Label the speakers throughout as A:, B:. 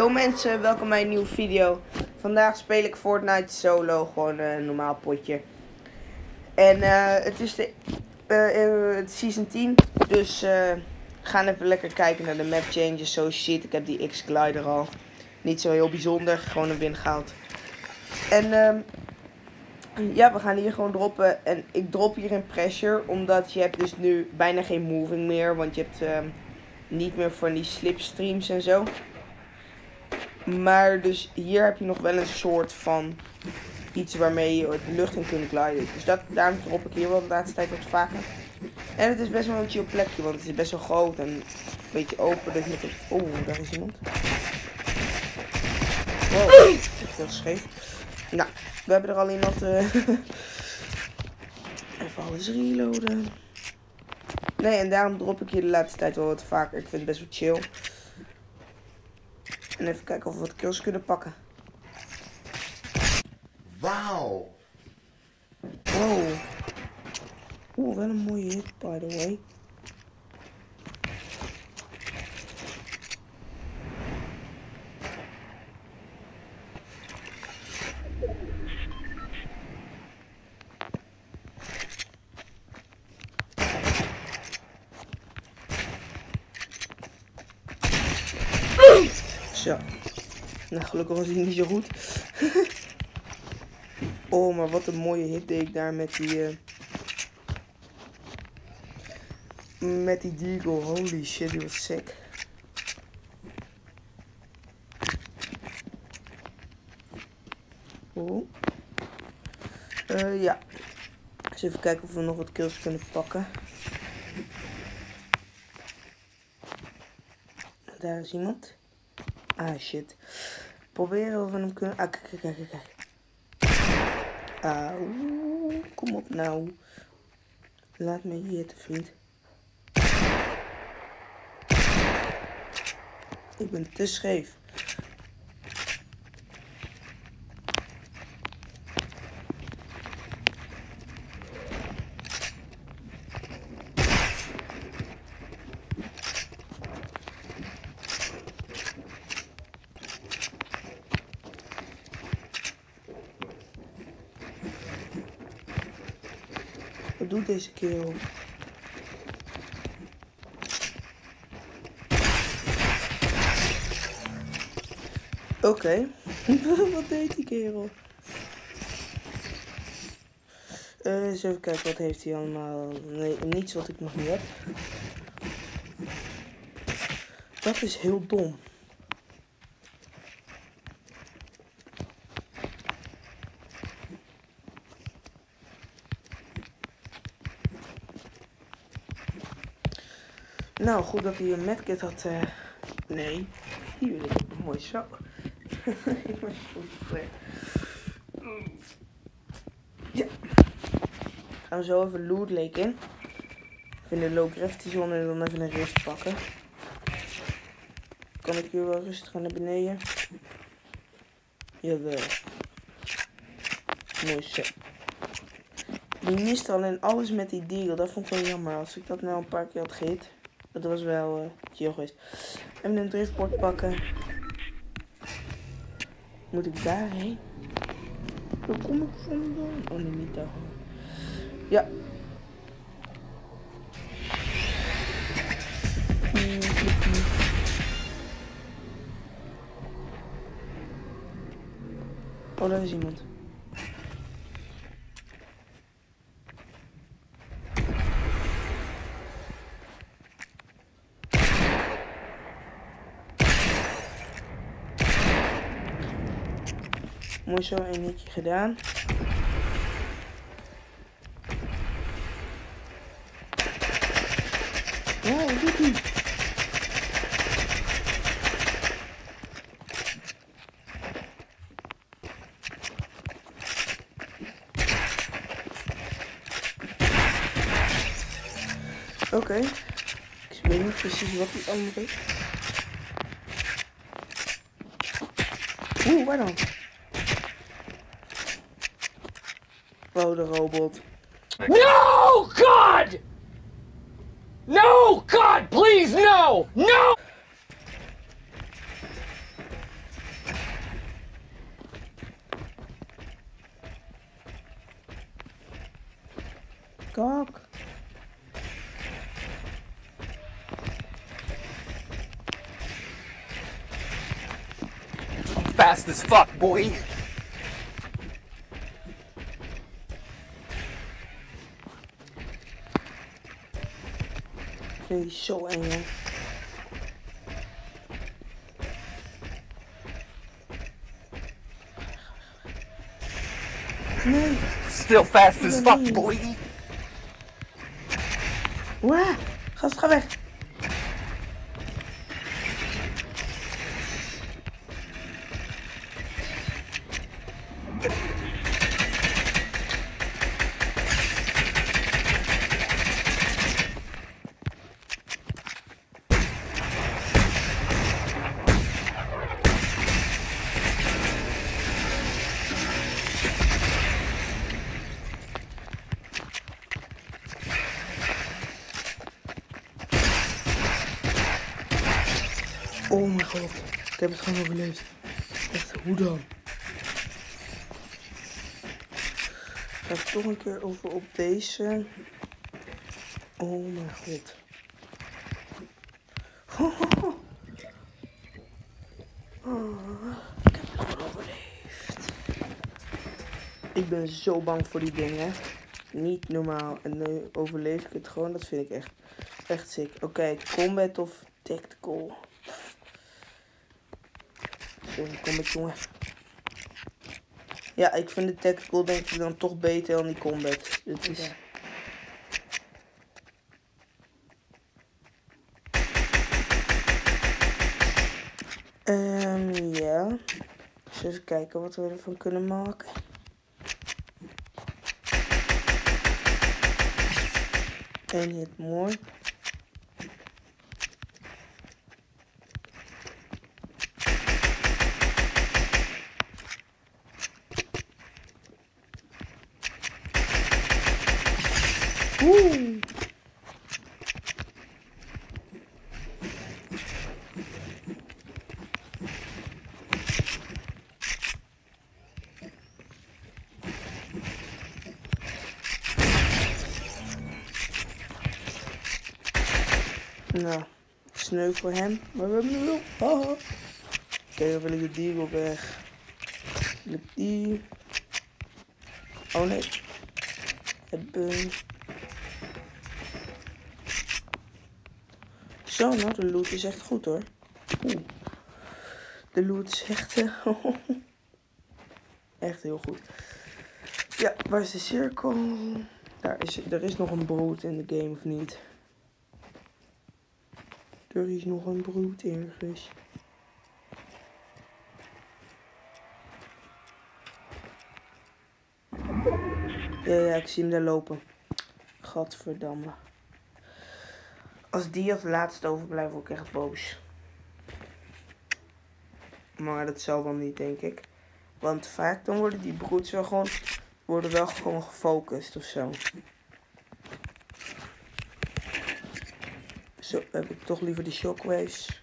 A: Yo mensen, welkom bij een nieuwe video. Vandaag speel ik Fortnite solo, gewoon een normaal potje. En eh, het is de uh, het season 10, dus uh, gaan even lekker kijken naar de map changes. Zo shit, ik heb die X-Glider al. Niet zo heel bijzonder, gewoon een win gehaald. En ehm, ja, we gaan hier gewoon droppen. En ik drop hier in pressure, omdat je hebt dus nu bijna geen moving meer. Want je hebt ehm, niet meer van die slipstreams en zo. Maar dus hier heb je nog wel een soort van iets waarmee je de lucht in kunt gliden. Dus dat, daarom drop ik hier wel de laatste tijd wat vaker. En het is best wel een chill plekje, want het is best wel groot en een beetje open. Dus met. Oeh, daar is iemand. Wow, dat is heel scheef. Nou, we hebben er al iemand... Uh... Even alles reloaden. Nee, en daarom drop ik hier de laatste tijd wel wat vaker. Ik vind het best wel chill. En even kijken of we wat kills kunnen pakken.
B: Wauw.
A: Wow. Oeh, wel een mooie hit, by the way. Zo. Nou, gelukkig was hij niet zo goed. oh, maar wat een mooie hit deed ik daar met die... Uh... Met die Deagle. Holy shit, die was sick. Oh. Uh, ja. Eens even kijken of we nog wat kills kunnen pakken. Daar is iemand. Ah, shit. Proberen of we hem kunnen... Ah, kijk, kijk, kijk, kijk. Ah, kom op nou. Laat me hier te vriend. Ik ben te scheef. Wat doet deze kerel? Oké. Wat deed die kerel? Uh, eens even kijken, wat heeft hij allemaal? Nee, niets wat ik nog niet heb. Dat is heel dom. Nou, goed dat hij een medkit had. Uh... Nee, hier wil ik mooi zo. ik ben goed Ja. Gaan we zo even loot lake in. Even de low gravity zone en dan even een rust pakken. Kan ik hier wel rustig gaan naar beneden? Jawel. Mooi zo. Die miste alleen alles met die deal. Dat vond ik wel jammer. Als ik dat nou een paar keer had gehit. Dat was wel uh, chill. Even een driftboard pakken. Moet ik daarheen? Waar kom ik vandaan? Oh nee, niet daar. Ja. Oh, daar is iemand. Mooi zo, een hitje gedaan. Oh, wat doet? Oké. Okay. Ik weet niet precies wat hij allemaal deed. Oeh, waar dan? Photohobled.
C: No, God! No, God, please, no! No!
A: Gawk.
C: I'm fast as fuck, boy.
A: Ik vind die zo eng, hè. Nee.
C: Still fast as fuck, boy.
A: Waa. Gast, ga weg. Oh mijn god. Ik heb het gewoon overleefd. Echt, hoe dan? Ga ik toch een keer over op deze. Oh mijn god. Oh, ik heb het gewoon overleefd. Ik ben zo bang voor die dingen. Niet normaal. En nu overleef ik het gewoon. Dat vind ik echt, echt sick. Oké, combat of tactical. Combat jongen. Ja, ik vind de tactical denk ik dan toch beter dan die combat. Dit is... Ehm, ja. Dus even kijken wat we ervan kunnen maken. En hit mooi. Oeh. Nou, sneu voor hem. Maar we hebben hem wel. Haha. Oké, dan wil ik de dier weg. Wil die. Oh nee. Zo, nou, de loot is echt goed hoor. De loot is echt. eh, echt heel goed. Ja, waar is de cirkel? Daar is, er is nog een brood in de game of niet? Er is nog een brood ergens. Ja, ja, ik zie hem daar lopen. Gadverdamme. Als die als laatste overblijft, word ik echt boos. Maar dat zal dan niet, denk ik. Want vaak dan worden die broods wel gewoon, worden wel gewoon gefocust of zo. Zo heb ik toch liever de shockwaves.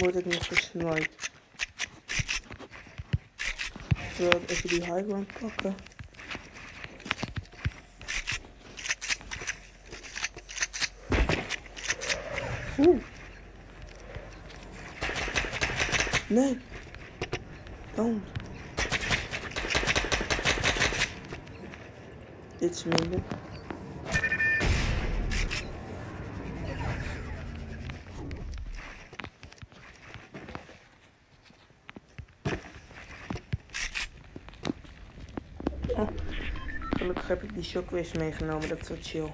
A: Word ik nog. Terwijl ik even die high ground pakken. Oeh. Nee. Don't. Dit is minder. Oh. Gelukkig heb ik die shockwaves meegenomen, dat is wel chill.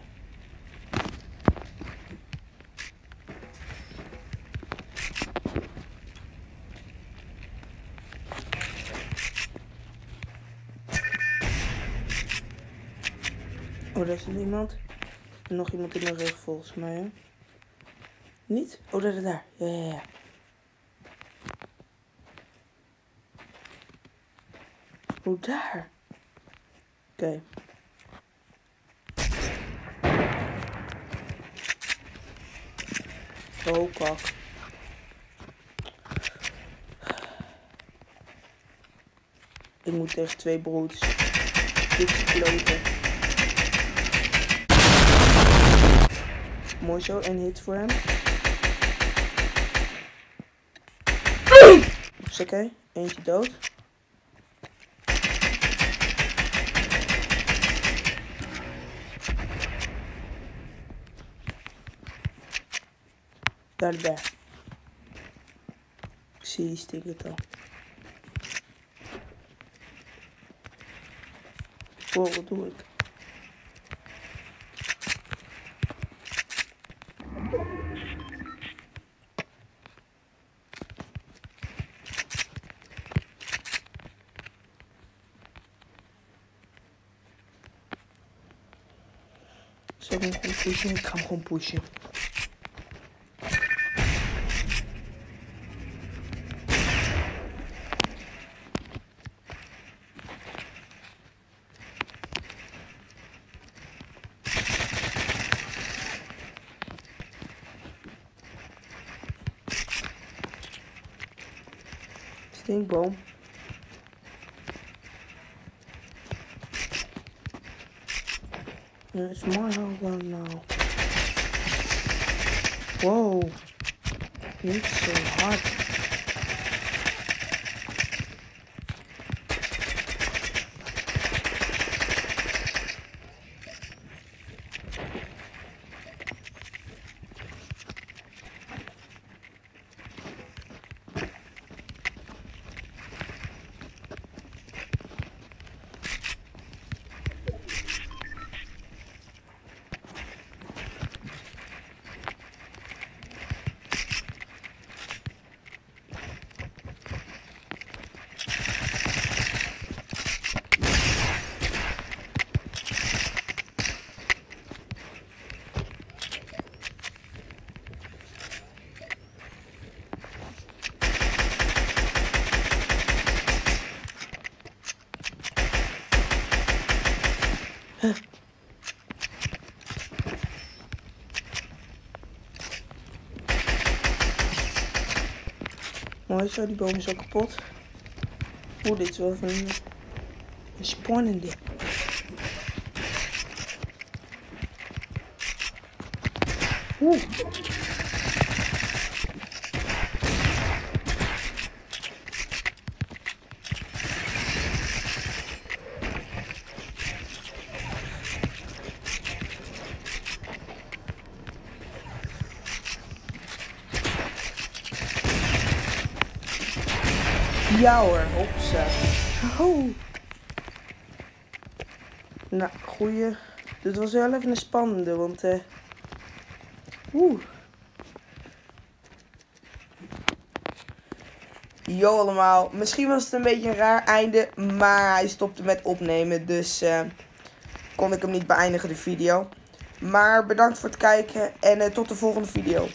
A: Oh, daar er iemand. Nog iemand in de rug volgens mij? Niet? Oh, daar, daar. Ja, ja, ja. Oh, daar. Oké. Ik moet tegen twee broeds. Dit is kloten. Mooi zo, een hit voor hem. Oké, eentje dood. Daar de berg. Ik zie die stinkend al. Wow, wat doe ik? Zal ik hem gewoon pushen? Ik ga hem gewoon pushen. Stinkboom. Ja, is my Mooi zo, die boom is ook kapot. Oeh, dit is wel van een, een spannende. Oeh. Ja hoor. Nou, goeie. Dit was wel even een spannende, want... eh. Oeh. Yo allemaal. Misschien was het een beetje een raar einde, maar hij stopte met opnemen. Dus eh, kon ik hem niet beëindigen, de video. Maar bedankt voor het kijken en eh, tot de volgende video.